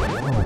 Oh.